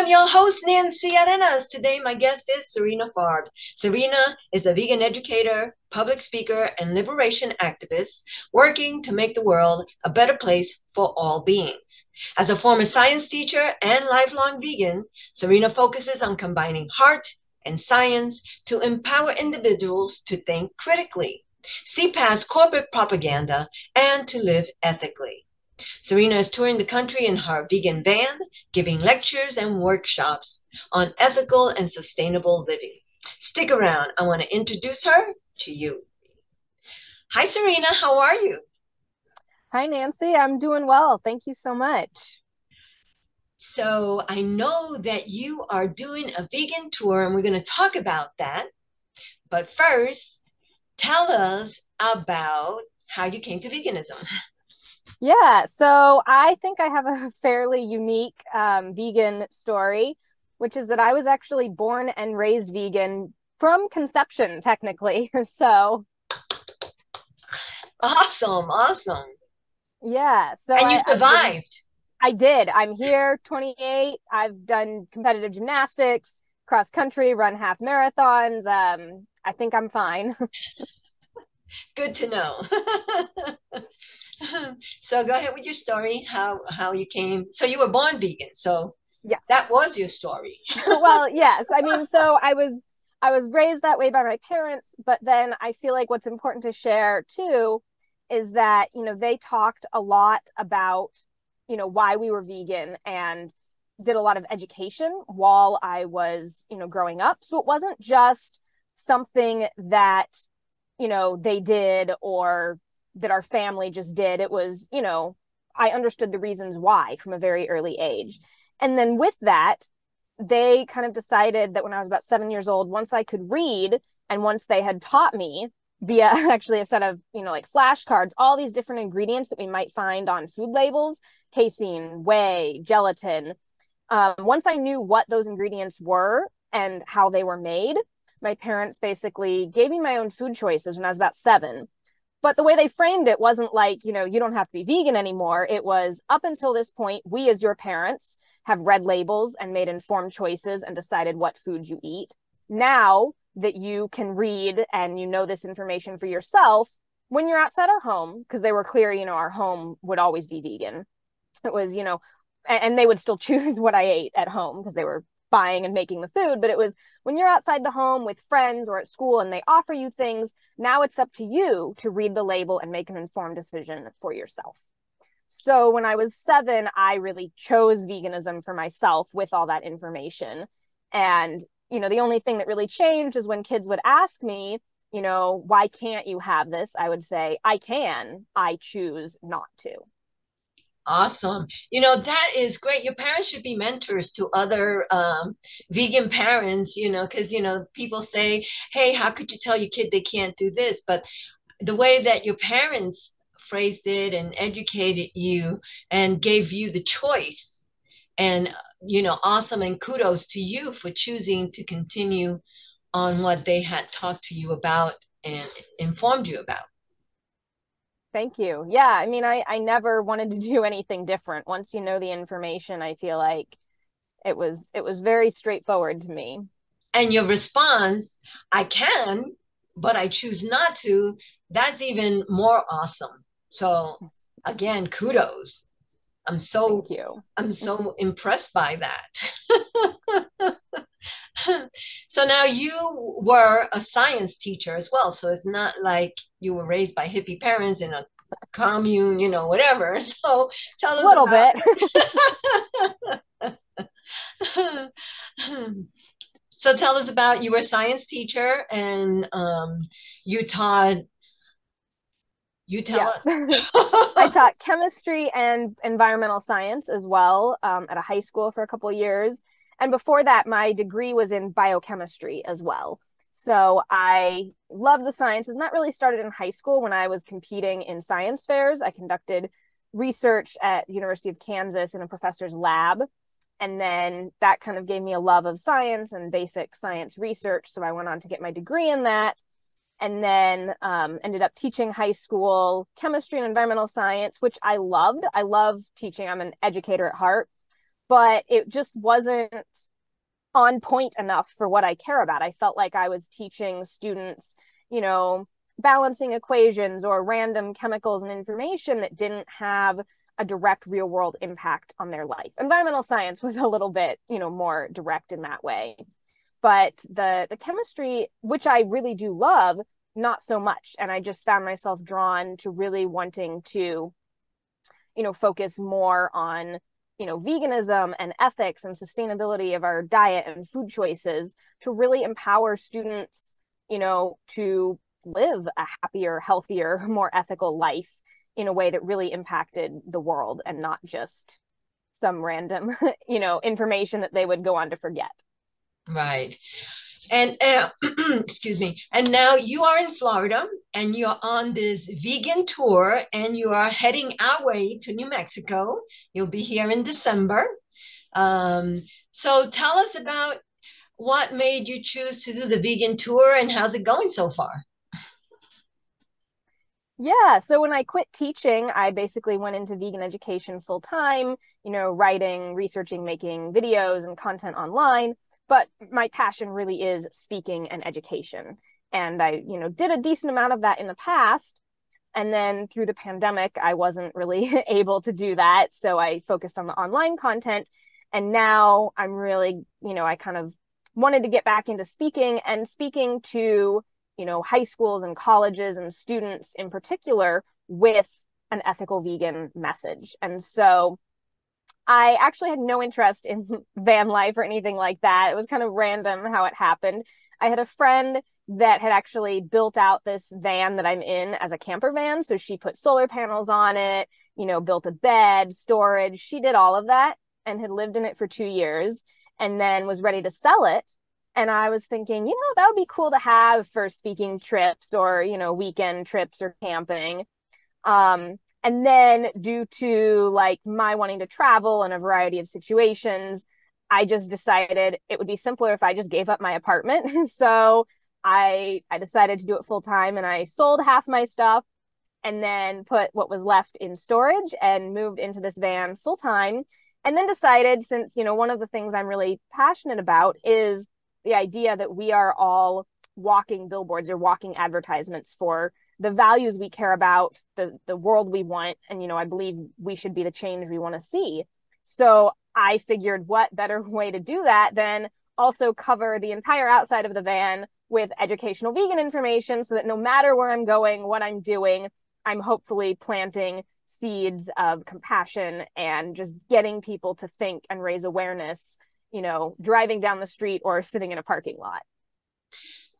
Pulse. I am your host, Nancy Arenas. Today, my guest is Sarina Farb. Sarina is a vegan educator, public speaker, and liberation activist working to make the world a better place for all beings. As a former science teacher and lifelong vegan, Sarina focuses on combining heart and science to empower individuals to think critically, see past corporate propaganda, and to live ethically. Sarina is touring the country in her vegan van, giving lectures and workshops on ethical and sustainable living. Stick around. I want to introduce her to you. Hi, Sarina. How are you? Hi, Nancy. I'm doing well. Thank you so much. So, I know that you are doing a vegan tour, and we're going to talk about that. But first, tell us about how you came to veganism. Yeah, so I think I have a fairly unique um, vegan story, which is that I was actually born and raised vegan from conception, technically. so awesome, awesome. Yeah. So and you I, survived. I did. I'm here, 28. I've done competitive gymnastics, cross country, run half marathons. Um, I think I'm fine. Good to know. so go ahead with your story. How how you came? So you were born vegan. So yes, that was your story. well, yes. I mean, so I was I was raised that way by my parents, but then I feel like what's important to share too is that you know they talked a lot about you know why we were vegan and did a lot of education while I was you know growing up. So it wasn't just something that you know they did or that our family just did. It was, you know, I understood the reasons why from a very early age. And then with that, they kind of decided that when I was about seven years old, once I could read and once they had taught me via actually a set of, you know, like flashcards, all these different ingredients that we might find on food labels casein, whey, gelatin. Um, once I knew what those ingredients were and how they were made, my parents basically gave me my own food choices when I was about seven but the way they framed it wasn't like you know you don't have to be vegan anymore. It was up until this point we as your parents have read labels and made informed choices and decided what food you eat. Now that you can read and you know this information for yourself when you're outside our home because they were clear you know our home would always be vegan. It was you know and they would still choose what i ate at home because they were buying and making the food, but it was when you're outside the home with friends or at school and they offer you things, now it's up to you to read the label and make an informed decision for yourself. So when I was seven, I really chose veganism for myself with all that information. And, you know, the only thing that really changed is when kids would ask me, you know, why can't you have this? I would say, I can, I choose not to. Awesome. You know, that is great. Your parents should be mentors to other um, vegan parents, you know, because, you know, people say, hey, how could you tell your kid they can't do this? But the way that your parents phrased it and educated you and gave you the choice and, you know, awesome. And kudos to you for choosing to continue on what they had talked to you about and informed you about. Thank you. Yeah, I mean, I I never wanted to do anything different. Once you know the information, I feel like it was it was very straightforward to me. And your response, I can, but I choose not to, that's even more awesome. So again, kudos. I'm so Thank you. I'm so impressed by that. so now you were a science teacher as well. So it's not like you were raised by hippie parents in a commune, you know, whatever. So tell us a little about- bit. so tell us about you were a science teacher and um, you taught you tell yeah. us. I taught chemistry and environmental science as well um, at a high school for a couple years. And before that, my degree was in biochemistry as well. So I love the sciences. And that really started in high school when I was competing in science fairs. I conducted research at University of Kansas in a professor's lab. And then that kind of gave me a love of science and basic science research. So I went on to get my degree in that. And then um, ended up teaching high school chemistry and environmental science, which I loved. I love teaching. I'm an educator at heart but it just wasn't on point enough for what I care about. I felt like I was teaching students, you know, balancing equations or random chemicals and information that didn't have a direct real world impact on their life. Environmental science was a little bit, you know, more direct in that way. But the the chemistry, which I really do love, not so much. And I just found myself drawn to really wanting to, you know, focus more on, you know, veganism and ethics and sustainability of our diet and food choices to really empower students, you know, to live a happier, healthier, more ethical life in a way that really impacted the world and not just some random, you know, information that they would go on to forget. Right. And uh, excuse me. And now you are in Florida and you're on this vegan tour and you are heading our way to New Mexico. You'll be here in December. Um, so tell us about what made you choose to do the vegan tour and how's it going so far? Yeah. So when I quit teaching, I basically went into vegan education full time, you know, writing, researching, making videos and content online. But my passion really is speaking and education. And I, you know, did a decent amount of that in the past. And then through the pandemic, I wasn't really able to do that. So I focused on the online content. And now I'm really, you know, I kind of wanted to get back into speaking and speaking to you know high schools and colleges and students in particular with an ethical vegan message and so i actually had no interest in van life or anything like that. It was kind of random how it happened. I had a friend that had actually built out this van that i'm in as a camper van. So she put solar panels on it you know built a bed storage. She did all of that and had lived in it for two years and then was ready to sell it. And I was thinking, you know, that would be cool to have for speaking trips or, you know, weekend trips or camping. Um, and then due to like my wanting to travel in a variety of situations, I just decided it would be simpler if I just gave up my apartment. so I I decided to do it full time and I sold half my stuff and then put what was left in storage and moved into this van full time and then decided since you know one of the things I'm really passionate about is the idea that we are all walking billboards or walking advertisements for the values we care about, the the world we want, and you know, I believe we should be the change we want to see. So I figured what better way to do that than also cover the entire outside of the van with educational vegan information so that no matter where I'm going, what I'm doing, I'm hopefully planting seeds of compassion and just getting people to think and raise awareness you know, driving down the street or sitting in a parking lot.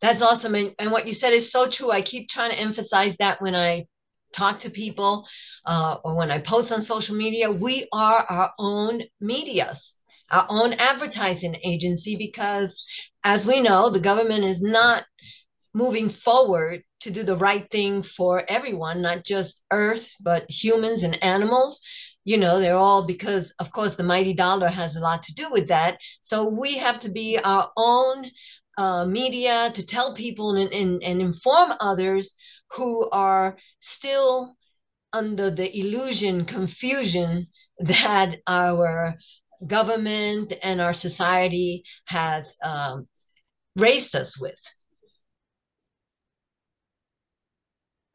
That's awesome. And, and what you said is so true. I keep trying to emphasize that when I talk to people uh, or when I post on social media. We are our own medias, our own advertising agency, because as we know, the government is not moving forward to do the right thing for everyone, not just Earth, but humans and animals you know they're all because of course the mighty dollar has a lot to do with that so we have to be our own uh, media to tell people and, and, and inform others who are still under the illusion confusion that our government and our society has um, raised us with.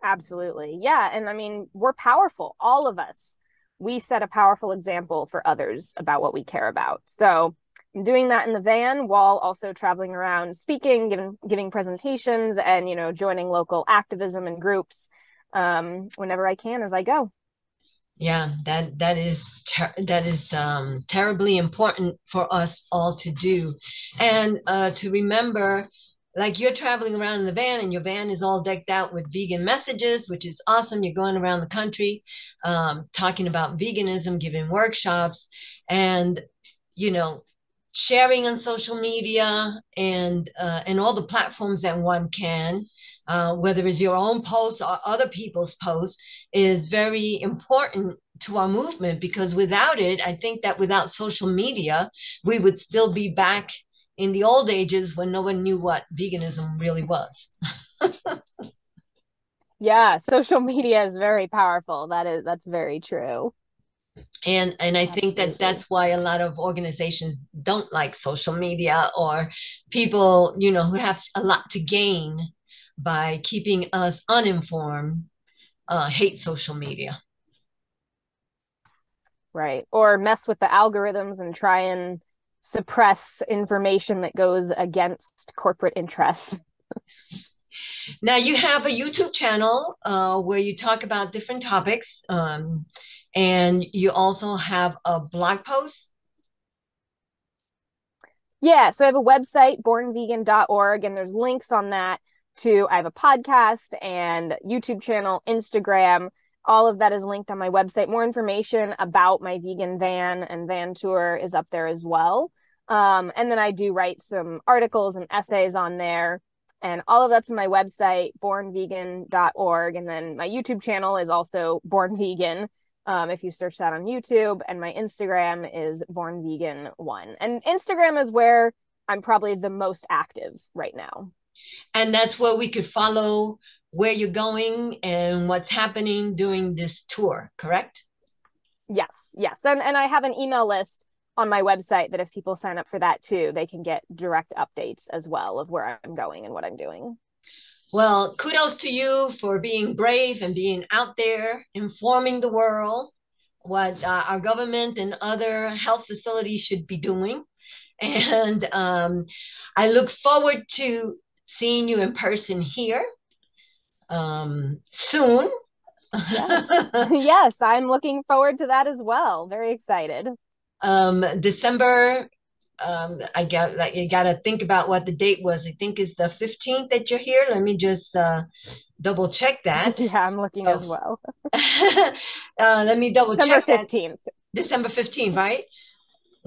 Absolutely. Yeah and i mean we're powerful all of us. We set a powerful example for others about what we care about. So I'm doing that in the van while also traveling around speaking, giving giving presentations, and you know joining local activism and groups um, whenever I can as I go. Yeah, that that is ter- that is um, terribly important for us all to do, and uh, to remember like you're traveling around in the van and your van is all decked out with vegan messages which is awesome you're going around the country um, talking about veganism giving workshops and you know sharing on social media and uh, and all the platforms that one can uh, whether it's your own posts or other people's posts is very important to our movement because without it i think that without social media we would still be back in the old ages when no one knew what veganism really was. yeah, social media is very powerful. That is that's very true. And and i think that that's why a lot of organizations don't like social media or people you know who have a lot to gain by keeping us uninformed uh, hate social media. Right. Or mess with the algorithms and try and suppress information that goes against corporate interests. Now you have a youtube channel uh, where you talk about different topics um, and you also have a blog post? Yeah so i have a website bornvegan.org and there's links on that to i have a podcast and youtube channel instagram. All of that is linked on my website. More information about my vegan van and van tour is up there as well. Um, and then i do write some articles and essays on there. And all of that's on my website bornvegan.org and then my youtube channel is also born vegan um, if you search that on YouTube. And my Instagram is Born Vegan One. And Instagram is where I'm probably the most active right now. And that's where we could follow where you're going and what's happening during this tour, correct? Yes, yes. And and I have an email list on my website that if people sign up for that too, they can get direct updates as well of where I'm going and what I'm doing. Well, kudos to you for being brave and being out there informing the world what uh, our government and other health facilities should be doing. And um, I look forward to seeing you in person here um, soon. yes. yes, I'm looking forward to that as well. Very excited. Um, December um, I got like you got to think about what the date was. I think it's the 15th that you're here. Let me just uh, double check that. Yeah, I'm looking oh. as well. uh, let me double December check 15th. That. December 15th, right?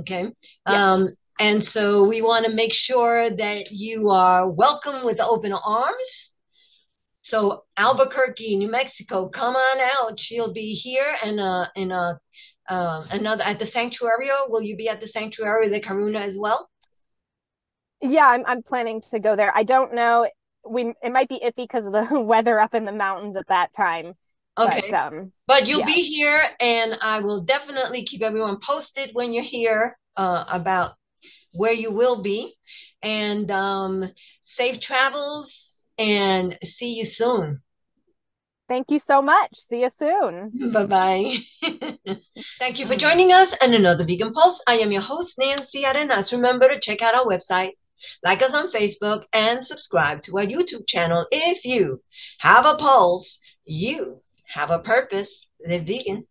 Okay. Yes. Um, and so we want to make sure that you are welcome with open arms. So Albuquerque, New Mexico, come on out. She'll be here and uh, in a um, another at the sanctuary. Will you be at the sanctuary, the Karuna as well? Yeah, I'm I'm planning to go there. I don't know. We it might be iffy because of the weather up in the mountains at that time. Okay, but, um, but you'll yeah. be here, and I will definitely keep everyone posted when you're here uh, about where you will be, and um, safe travels, and see you soon. Thank you so much. See you soon. Bye bye. Thank you for joining us and another Vegan Pulse. I am your host, Nancy Arenas. Remember to check out our website, like us on Facebook, and subscribe to our YouTube channel. If you have a pulse, you have a purpose. Live vegan.